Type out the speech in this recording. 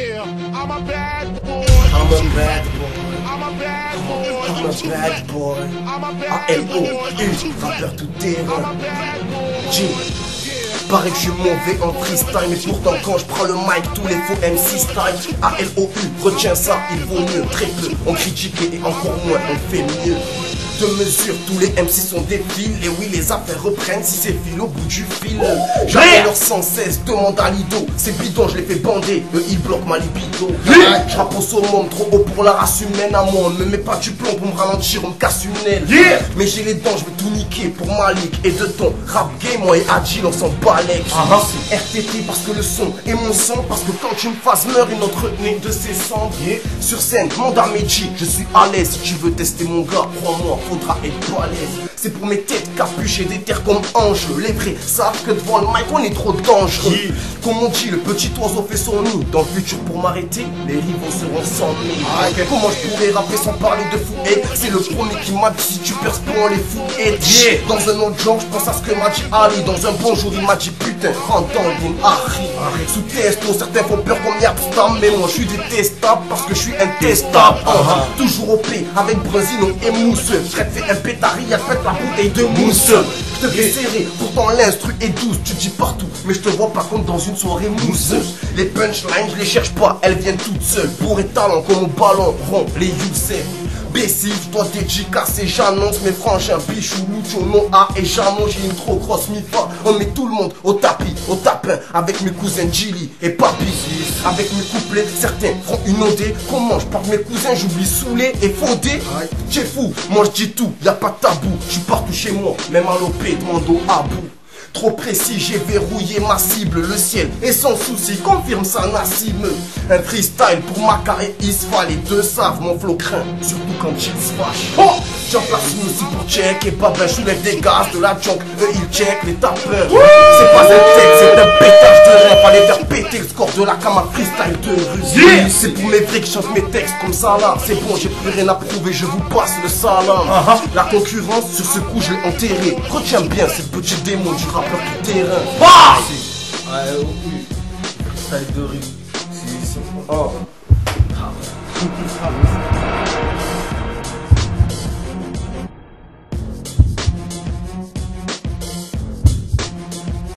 Yeah, I'm a bad boy. I'm a bad boy. I'm a bad boy. I'm a bad boy. I'm a bad A-L-O-U, rappeur tout terrain. G. Paraît que je suis mauvais en freestyle, mais pourtant quand je prends le mic, tous les faux MC style. A-L-O-U, retiens ça, il vaut mieux, très peu. On critique et encore moins, on fait mieux. De mesure, tous les MC sont des fils, et oui, les affaires reprennent si c'est fil au bout du fil. Jamais leur sans cesse, demande à Lido. Ces bidons, je les fais bander, eux ils bloquent ma libido. Je rappe au summum, trop haut pour la race humaine à moi. Me mets pas du plomb pour me ralentir, on me casse une aile. Mais j'ai les dents, je vais tout niquer pour Malik et de ton rap game, moi et Agile, on s'en balèque. RTT parce que le son est mon sang, parce que quand tu me fasses meurt une autre nez de ses cendres. Sur scène, demande à Meiji, je suis à l'aise. Si tu veux tester mon gars, crois-moi, faudra être balèze. C'est pour mes têtes capuchées des terres comme anges. Les vrais savent que devant le mic, on est trop dangereux. Comme on dit, le petit oiseau fait son nid. Dans le futur, pour m'arrêter, les rivaux seront sans mille. Comment je pourrais rapper sans parler de fou C'est le premier qui m'a dit si tu perces pour les fous et Dans un autre genre, je pense à ce que m'a dit Ali. Dans un bon jour, il m'a dit putain, le game, Harry. Sous testo, certains font peur comme Yapstam, mais moi je suis détestable parce que je suis intestable. Ah, Toujours au P avec Brezino et mousseux. Fred fait un pétari, elle pète la bouteille de mousse. Je te fais serrer, pourtant l'instru est douce, tu dis partout, mais je te vois pas comme dans une soirée mousseuse. Les punchlines, je les cherche pas, elles viennent toutes seules. Pour et talent comme au ballon rond, les Youssef. Je dois dédicacer, j'annonce mes frangins, Bichou, Lucho, Noah et Janon, j'ai une trop grosse mi-fa. On met tout le monde au tapis, au tapin, avec mes cousins Gilly et Papi. Avec mes couplets, certains feront. Comment je parle de mes cousins, j'oublie saoulé et faudé. J'ai fou, moi je dis tout, y a pas de tabou. Je suis partout chez moi, même à l'opé, demande au abou. Trop précis, j'ai verrouillé ma cible, le ciel et sans souci, confirme ça Nassim. Un freestyle pour Maca et Isfa, les deux savent mon flow craint, surtout quand ils se J'en place une aussi pour check et pas ben je soulève des gaz de la junk, eux ils check les tapeurs. C'est pas un texte, c'est un pétage de rein, fallait faire péter le score de la cama freestyle de rue. C'est pour mes vrais qui chantent mes textes comme ça là, c'est bon, j'ai plus rien à prouver, je vous passe le salam. La concurrence, sur ce coup je l'ai enterré. Retiens bien ces petits démons du rappeur tout terrain. Ah, oui. De rue. Oh.